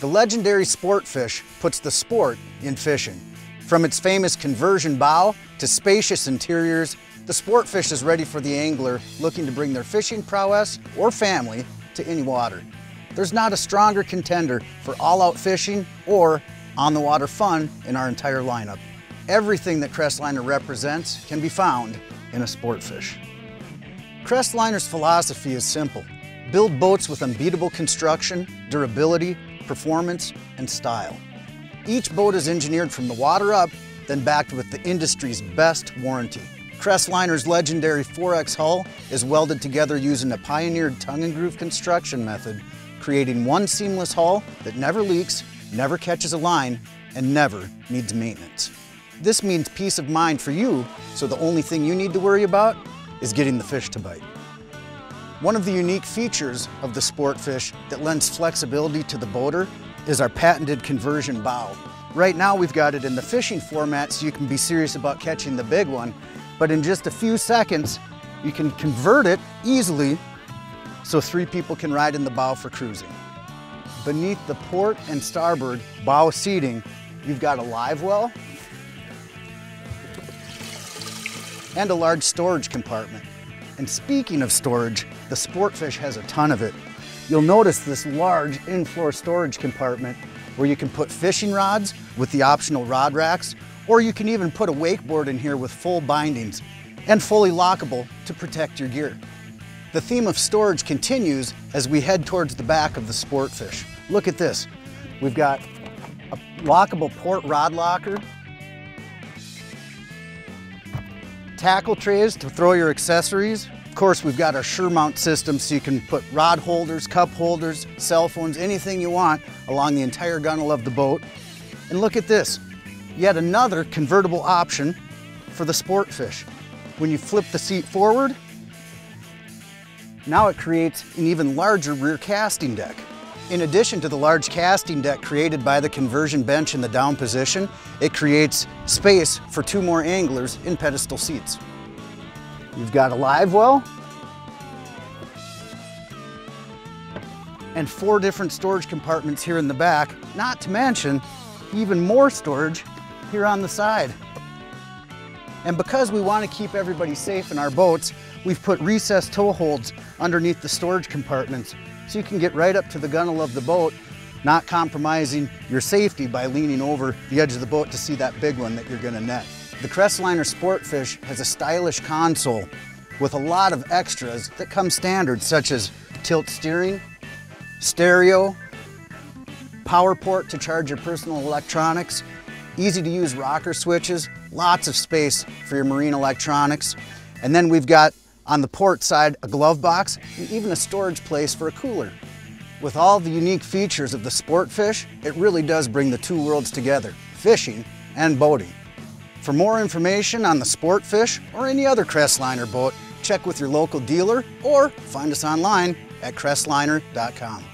The legendary Sportfish puts the sport in fishing. From its famous conversion bow to spacious interiors, the Sportfish is ready for the angler looking to bring their fishing prowess or family to any water. There's not a stronger contender for all-out fishing or on-the-water fun in our entire lineup. Everything that Crestliner represents can be found in a Sportfish. Crestliner's philosophy is simple. Build boats with unbeatable construction, durability, performance, and style. Each boat is engineered from the water up, then backed with the industry's best warranty. Crestliner's legendary 4X hull is welded together using a pioneered tongue and groove construction method, creating one seamless hull that never leaks, never catches a line, and never needs maintenance. This means peace of mind for you, so the only thing you need to worry about is getting the fish to bite. One of the unique features of the Sportfish that lends flexibility to the boater is our patented conversion bow. Right now we've got it in the fishing format so you can be serious about catching the big one, but in just a few seconds you can convert it easily so three people can ride in the bow for cruising. Beneath the port and starboard bow seating, you've got a live well and a large storage compartment. And speaking of storage, the Sportfish has a ton of it. You'll notice this large in-floor storage compartment where you can put fishing rods with the optional rod racks, or you can even put a wakeboard in here with full bindings and fully lockable to protect your gear. The theme of storage continues as we head towards the back of the Sportfish. Look at this. We've got a lockable port rod locker tackle trays to throw your accessories. Of course, we've got our sure mount system so you can put rod holders, cup holders, cell phones, anything you want along the entire gunnel of the boat. And look at this, yet another convertible option for the Sportfish. When you flip the seat forward, now it creates an even larger rear casting deck. In addition to the large casting deck created by the conversion bench in the down position, it creates space for two more anglers in pedestal seats. You've got a live well and four different storage compartments here in the back, not to mention even more storage here on the side. And because we want to keep everybody safe in our boats, we've put recessed toe holds underneath the storage compartments so you can get right up to the gunnel of the boat, not compromising your safety by leaning over the edge of the boat to see that big one that you're gonna net. The Crestliner Sportfish has a stylish console with a lot of extras that come standard, such as tilt steering, stereo, power port to charge your personal electronics, easy to use rocker switches, lots of space for your marine electronics. And then we've got on the port side, a glove box, and even a storage place for a cooler. With all the unique features of the Sportfish, it really does bring the two worlds together, fishing and boating. For more information on the Sportfish or any other Crestliner boat, check with your local dealer or find us online at crestliner.com.